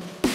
you